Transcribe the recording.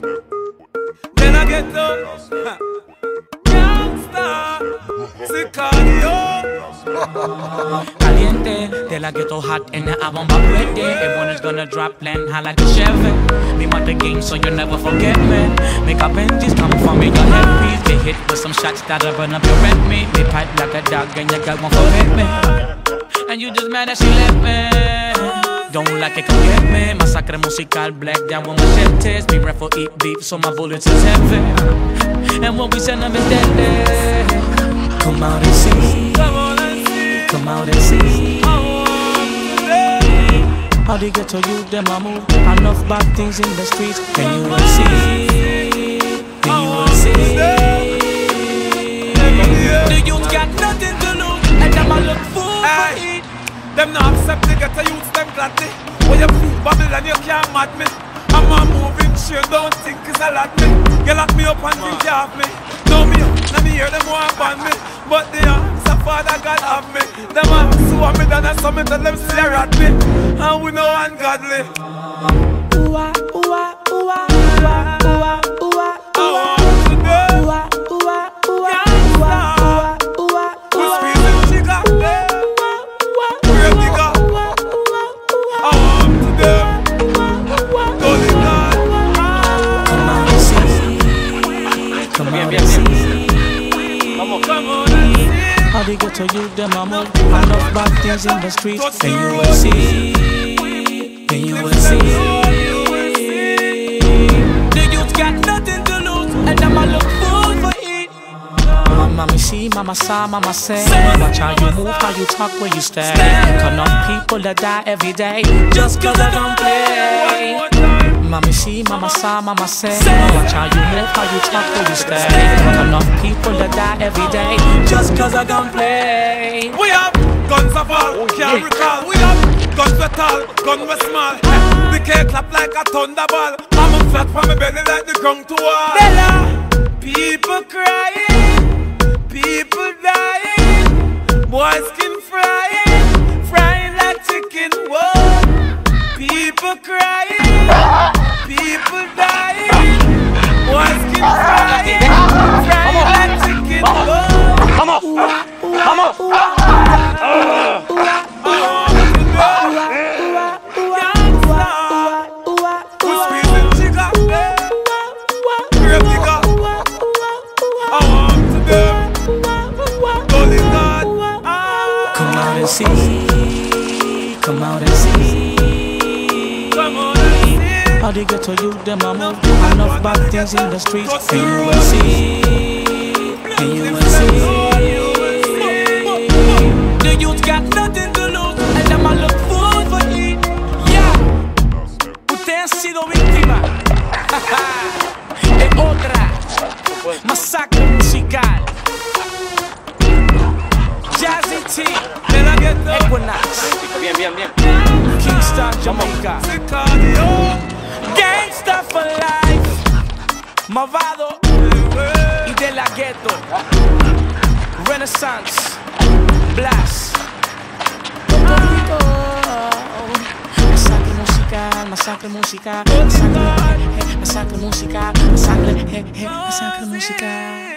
Then I get up. Gangsta. Sicario. Caliente, de la ghetto hot and the album about ready. Everyone is gonna drop land high like a Chevy. Me want the game so you'll never forget me. Make up Benjis come for me, your headpiece. Get hit with some shots that'll burn up your rent me. Me pipe like a dog and your girl won't forget me. And you just mad that she left me. Don't like it, come get me. Masacre musical, black down with machetes. Be ref for eat beef, so my bullets is heavy. And when we send them is deadly. Eh. Come out and see. Come out and see. How they get to you, them I move. Enough bad things in the streets. Can you see? Can you see? The youth got nothing Them not accept they get a youth them gladly. When you feel Babylon, you can't mad me. I'm a moving chain, don't think it's a lot me. You lock me up and think you have me. Know me let me hear them want ban me. But they are the answer, Father God have me. Them a sue me, then I summon tell them stare at me. And we know ungodly. Ooh see. How they get to you, them I move. Enough bad things in the streets. And you will see. And you will see. The youth got nothing to lose. And them I look fool for it. Mama me see, mama saw, mama say Watch how you move, how you talk, where you stay Enough people that die every day Just cause I don't play One more time. Mommy see, mama saw, mama say Watch how you move, how you talk, where you stay Enough people that die every day Just cause I don't play We have guns of all, oh, can't recall. We have guns we tall, gun we small. The cake clap like a thunderball. I'm a flat from my belly like the ground to wall. Bella, people crying, see Come out and see. How they get to you, them I move Enough bad things in the streets. And you will see. And you will see. The youth got nothing to lose And them I look fool for it. Yeah. Usted ha sido víctima De otra Masacre musical Jazzy T. Equinox Bien, bien. Kingston, Jamaica. Gangsta for life. Movado y de la ghetto. Renaissance. Blast. Masacre musical, masacre musical Masacre, eh, masacre musical Masacre, eh, eh, masacre musical